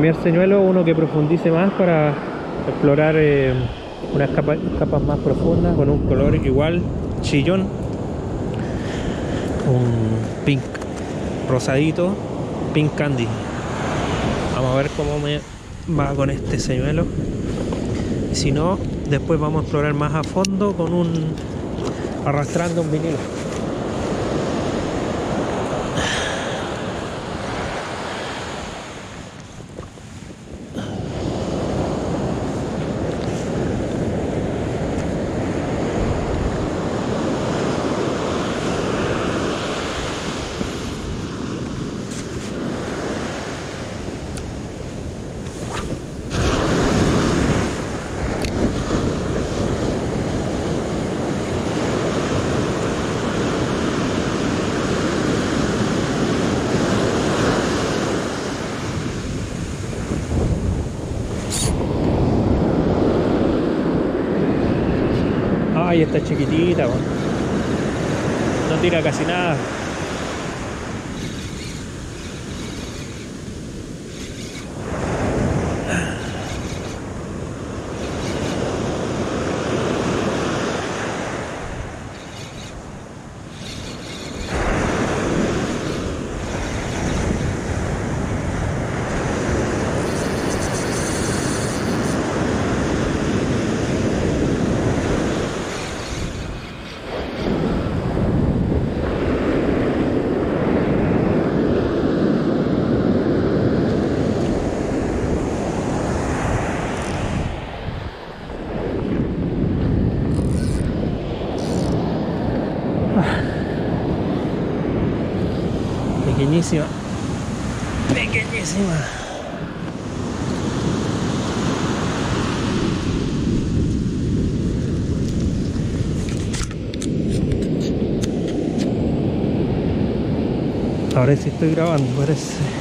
cambiar señuelo, uno que profundice más para explorar eh, unas capas, capas más profundas con un color igual chillón. Un pink rosadito, pink candy. Vamos a ver cómo me va con este señuelo. Si no, después vamos a explorar más a fondo con un arrastrando un vinilo. Ay, está chiquitita. No tira casi nada. Pequeñísima. Pequeñísima. Ahora sí estoy grabando, parece.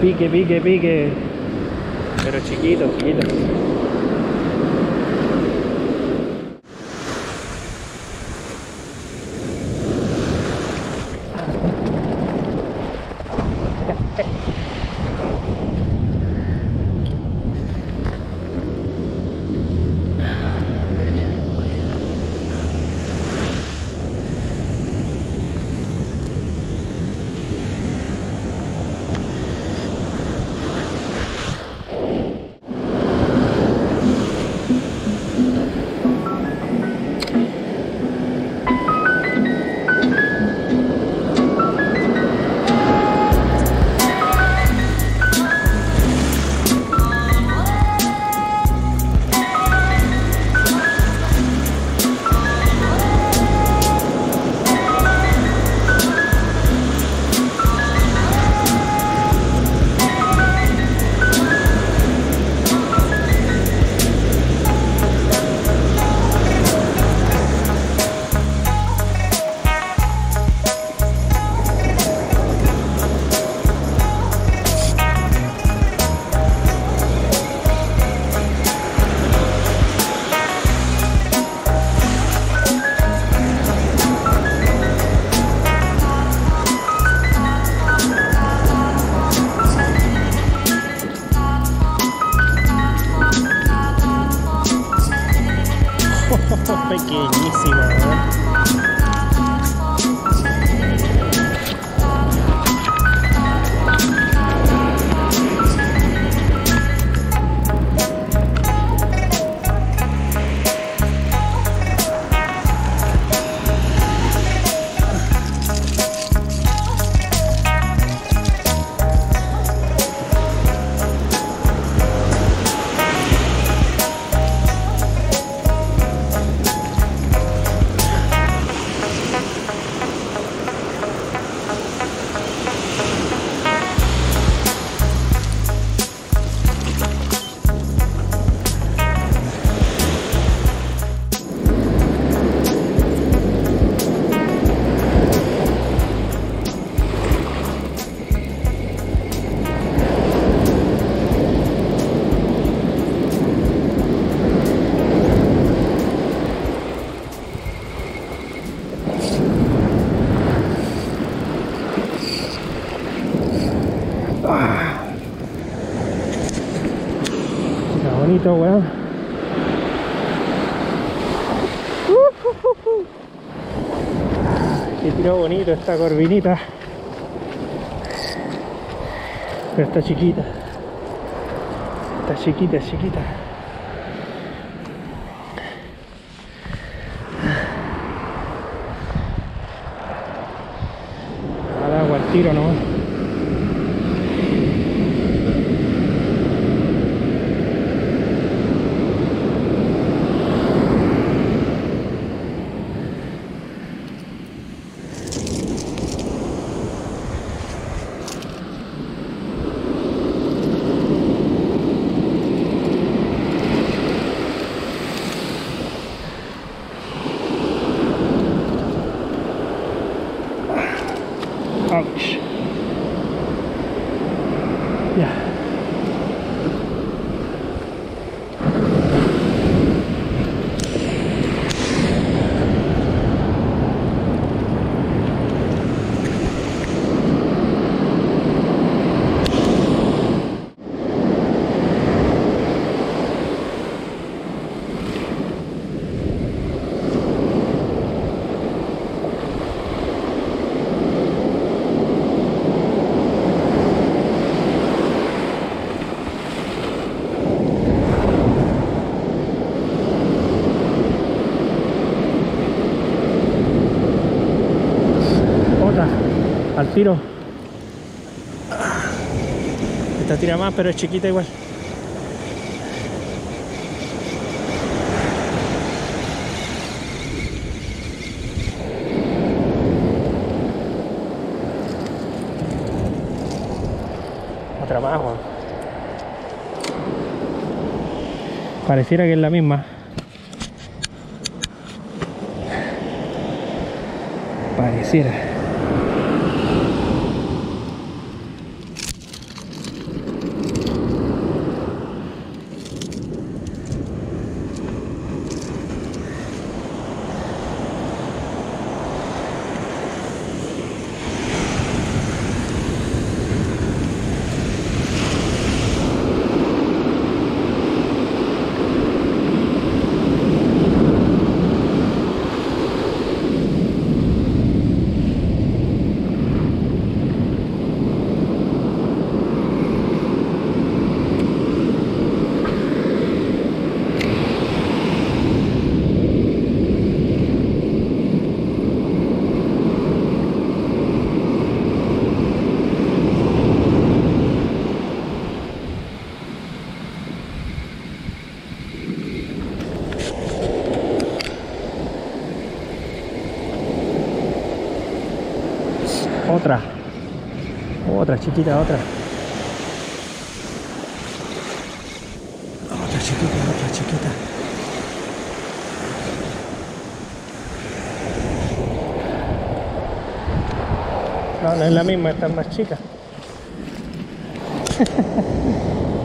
Pique, pique, pique. Pero chiquito, chiquito. Bonito esta corvinita. Pero está chiquita. Está chiquita, chiquita. Al agua, al tiro nomás. Ouch. Ya. Otra. Al tiro. Esta tira más, pero es chiquita igual. Otra más, weón. Pareciera que es la misma. Pareciera. Otra. Otra chiquita, otra. Otra chiquita, otra chiquita. No, no es la misma, esta es más chica.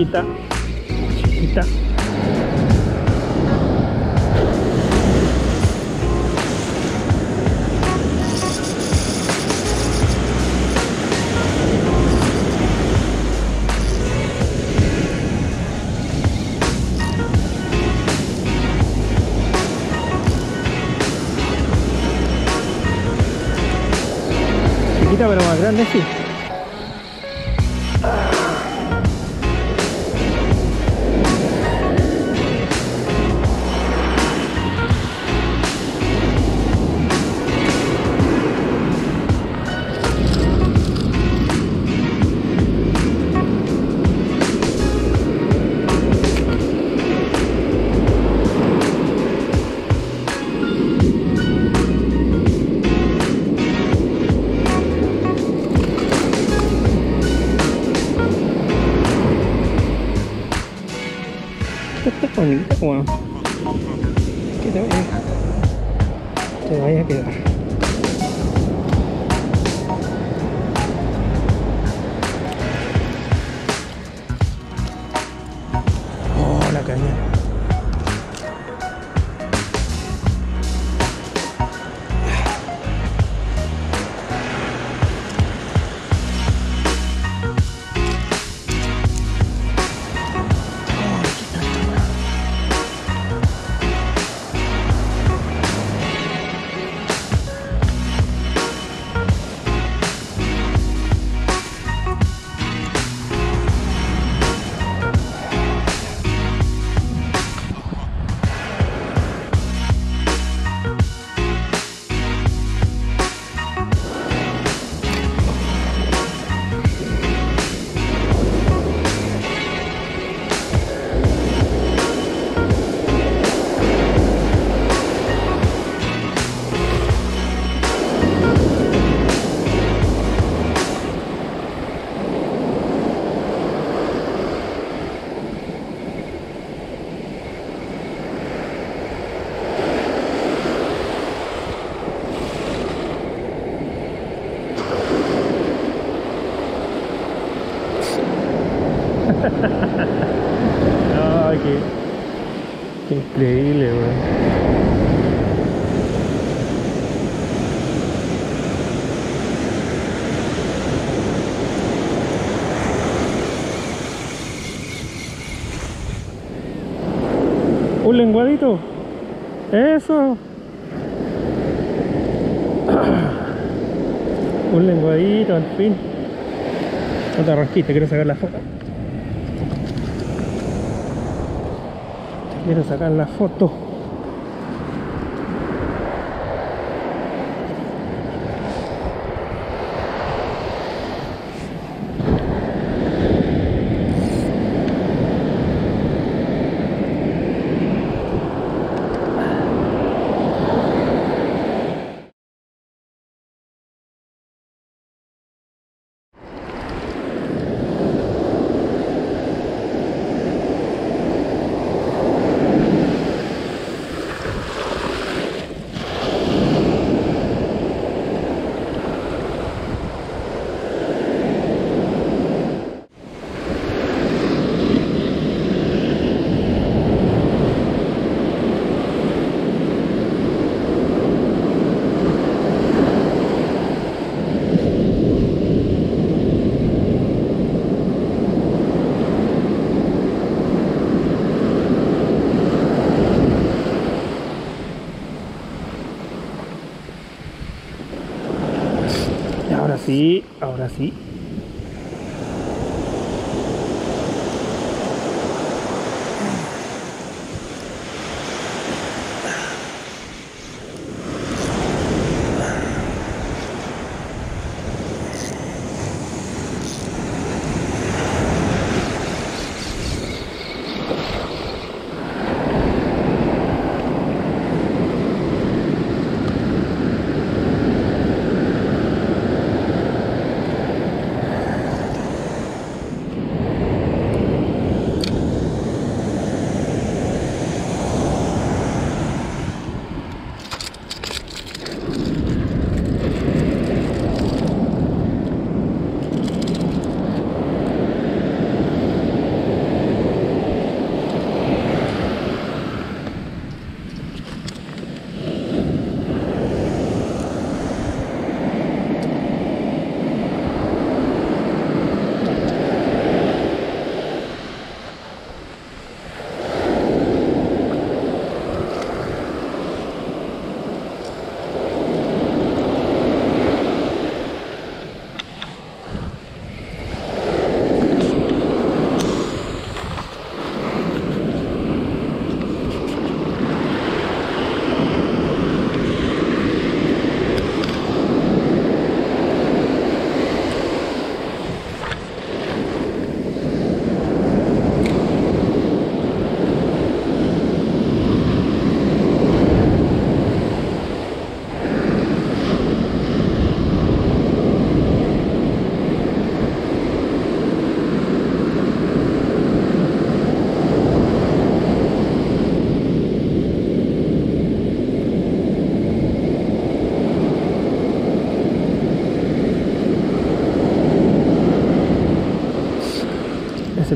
chiquita, chiquita. pero más grande sí. Esta está bonita, weón. Que te vaya, te vaya Un lenguadito. Eso. Un lenguadito, al fin. No te rasquiste, quiero sacar la foto. Quiero sacar la foto. Y ahora sí, ahora sí.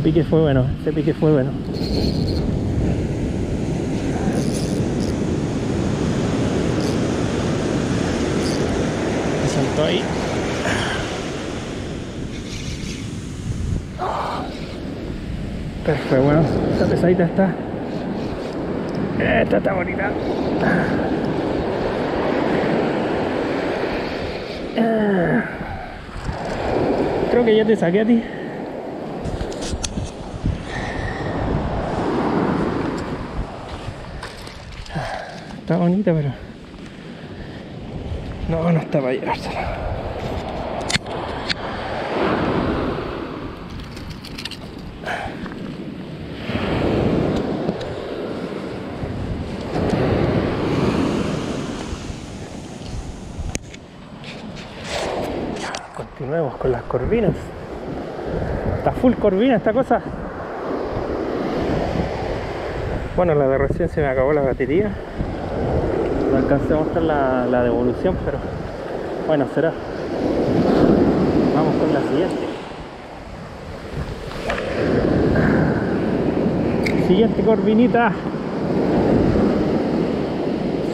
Pique fue bueno, ese pique fue bueno. Me saltó ahí. Perfecto, bueno, esta pesadita está. Esta está bonita. Ah. Creo que ya te saqué a ti. Bonita, pero... No, no está para llevársela. Continuemos con las corvinas. Está full corvina esta cosa. Bueno, la de recién se me acabó la batería. Alcancé a mostrar la, la devolución, pero bueno, será. Vamos con la siguiente. Siguiente corvinita.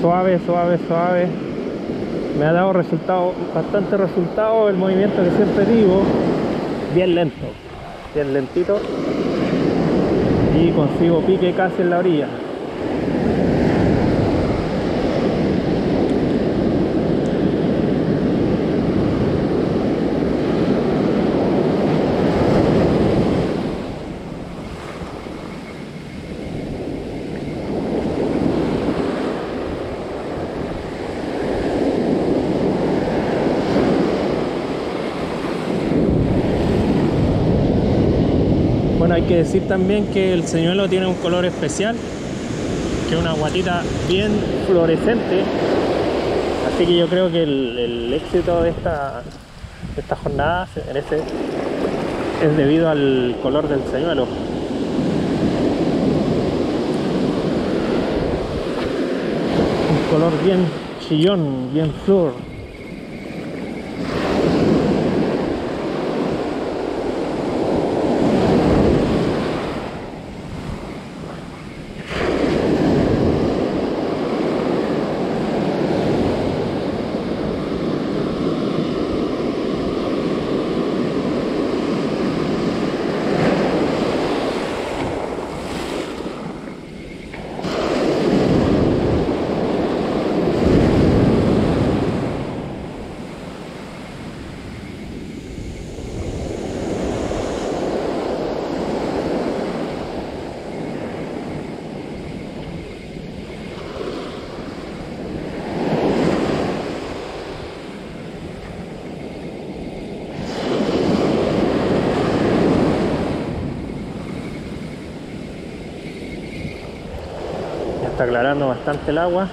Suave, suave, suave. Me ha dado resultado, bastante resultado el movimiento que siempre digo. Bien lento, bien lentito. Y consigo pique casi en la orilla. Que decir también que el señuelo tiene un color especial, que es una guatita bien fluorescente. Así que yo creo que el, éxito de esta, de esta jornada se merece, es debido al color del señuelo. Un color bien chillón, bien flor. Ya está aclarando bastante el agua.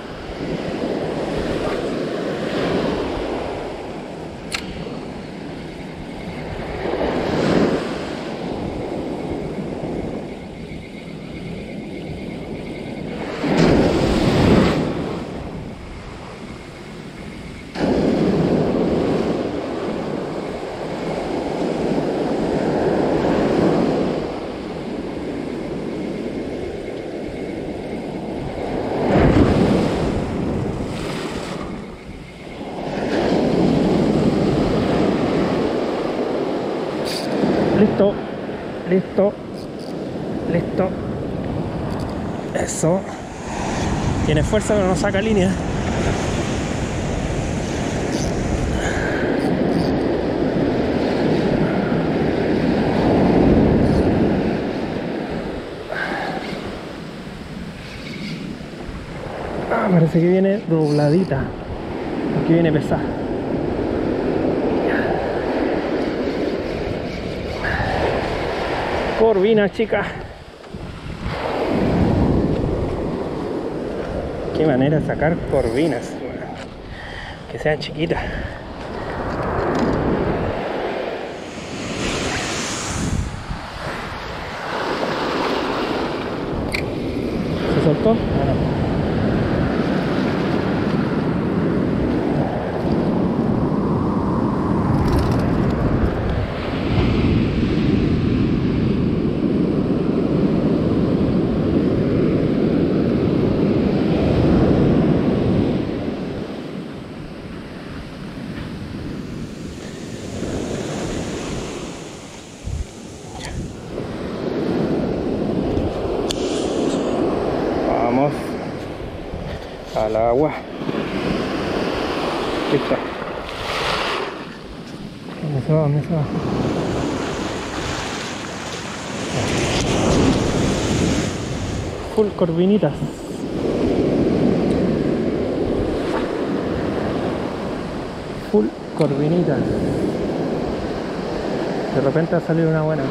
Listo, listo, listo. Eso. Tiene fuerza pero no saca línea. Ah, parece que viene dobladita. Aquí viene pesada. Corvina, chica. Qué manera de sacar corvinas. Que sean chiquitas. ¿Se soltó? Ah, no. Al agua. Ahí está. ¿Dónde se va? ¿Dónde se va? Full corvinitas. Full corvinitas. De repente ha salido una buena.